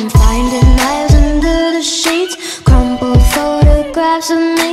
I'm finding knives under the sheets. Crumpled photographs of me.